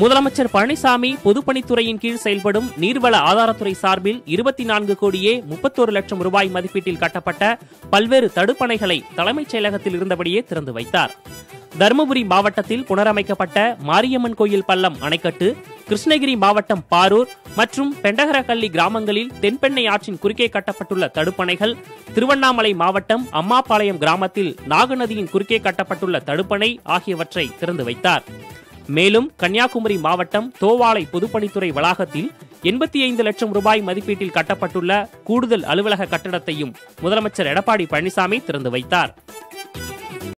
முதலமைச்சர் பழனிசாமி பொதுப்பணித்துறையின் கீழ் செயல்படும் நீர்வள ஆதாரத்துறை சார்பில் இருபத்தி நான்கு கோடியே முப்பத்தோரு லட்சம் ரூபாய் மதிப்பீட்டில் கட்டப்பட்ட பல்வேறு தடுப்பணைகளை தலைமைச் செயலகத்தில் இருந்தபடியே திறந்து வைத்தார். தருமபுரி மாவட்டத்தில் புனரமைக்கப்பட்ட மாரியம்மன் கோயில் பள்ளம் அணைக்கட்டு கிருஷ்ணகிரி மாவட்டம் பாரூர் மற்றும் பெண்டகரகள்ளி கிராமங்களில் தென்பெண்ணை ஆற்றின் குறுக்கே கட்டப்பட்டுள்ள தடுப்பணைகள் திருவண்ணாமலை மாவட்டம் அம்மாபாளையம் கிராமத்தில் நாகநதியின் குறுக்கே கட்டப்பட்டுள்ள தடுப்பணை ஆகியவற்றை திறந்து வைத்தார். மேலும் கன்னியாகுமரி மாவட்டம் தோவாளை பொதுப்பணித்துறை வளாகத்தில் எண்பத்தி ஐந்து லட்சம் ரூபாய் மதிப்பீட்டில் கட்டப்பட்டுள்ள கூடுதல் அலுவலக கட்டடத்தையும் முதலமைச்சர் எடப்பாடி பழனிசாமி திறந்து வைத்தார்.